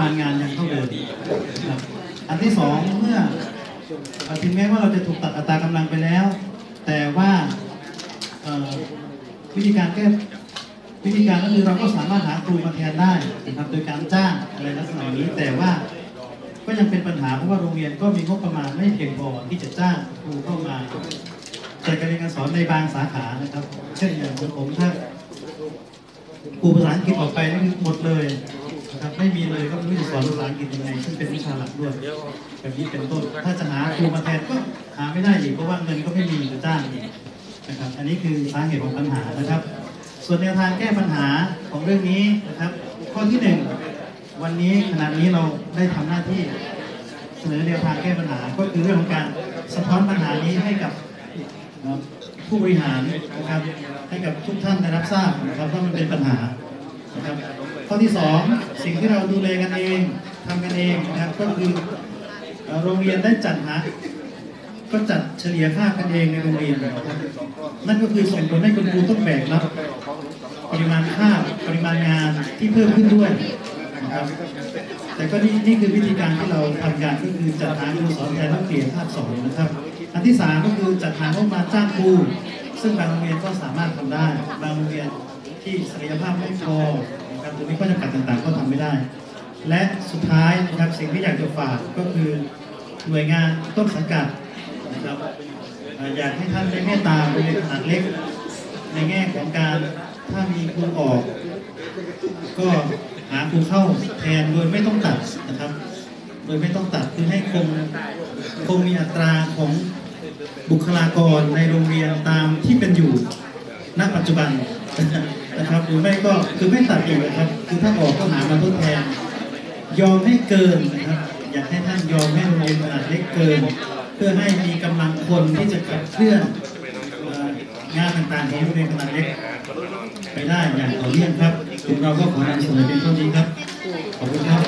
มาณงานยังเท่าเดิมครับอันที่สองเมื่อถึงแม้ว่าเราจะถูกตัดอัตรากำลังไปแล้ว แต่ว่าวิธีการแก้วิธีการก็คือเราก็สามารถหาครูมาแทนได้นะครับโดยการจ้างอะไรลักษณะนี้แต่ว่าก็ยังเป็นปัญหาเพราะว่าโรงเรียนก็มีงบประมาณไม่เพียงพอที่จะจ้างครูเข้ามาจัดการเรียนการสอนในบางสาขานะครับ เช่นอย่างผมถ้าครูภาษาอังกฤษออกไปนี่คือหมดเลย นะครับไม่มีเลยก็ไม่รู้จะสอนภาษาอังกฤษยังไงซึ่งเป็นวิชาหลักด้วยแบบนี้เป็นต้น ถ้าจะหาครูมาแทนก็หาไม่ได้อีกเพราะว่าเงินก็ไม่มีจะจ้างอีกนะครับ อันนี้คือสาเหตุของปัญหานะครับ ส่วนแนวทางแก้ปัญหาของเรื่องนี้นะครับ ข้อที่หนึ่งวันนี้ขณะนี้เราได้ทำหน้าที่เสนอแนวทางแก้ปัญหาก็คือเรื่องของการสะท้อนปัญหานี้ให้กับผู้บริหารนะครับให้กับทุกท่านได้รับทราบนะครับว่ามันเป็นปัญหานะครับ ข้อที่สองสิ่งที่เราดูแลกันเองทำกันเองนะครับก็คือโรงเรียนได้จัดหาก็จัดเฉลี่ยค่ากันเองในโรงเรียนนั่นก็คือส่งผลให้คุณครูต้องแบกรับปริมาณค่าปริมาณงานที่เพิ่มขึ้นด้วยนะครับแต่ก็นี่นี่คือวิธีการที่เราทำการก็คือจัดหาครูสอนแทนนักเรียนภาคสองนะครับ อันที่สามก็คือจัดหางบประมาณจ้างครูซึ่งบางโรงเรียนก็สามารถทำได้ บางโรงเรียน ที่ศักยภาพไม่พอนะครับหรือมีข้อจำกัดต่างๆ ก็ทำไม่ได้ และสุดท้ายนะครับสิ่งที่อยากจะฝากก็คือหน่วยงานต้นสังกัดนะครับอยากให้ท่านได้เมตตาโรงเรียนขนาดเล็ก ในแง่ของการถ้ามีครูออก ก็หาครูเข้าแทนโดยไม่ต้องตัดนะครับ โดยไม่ต้องตัดคือให้คงคงมีอัตราของบุคลากรในโรงเรียนตามที่เป็นอยู่ ณปัจจุบันนะครับหรือไม่ก็คือไม่ตัดอีกนะครับ คือถ้าออกก็หามาทดแทน ยอมให้เกินนะครับ อยากให้ท่านยอมให้โรงเรียนขนาดเล็กเกิน เพื่อให้มีกำลังคนที่จะขับเคลื่อนงานต่างๆของโรงเรียนขนาดเล็กไปได้อย่างต่อเนื่องครับถึงเราก็ขอนำเสนอเป็นเท่านี้ครับ ขอบคุณครับ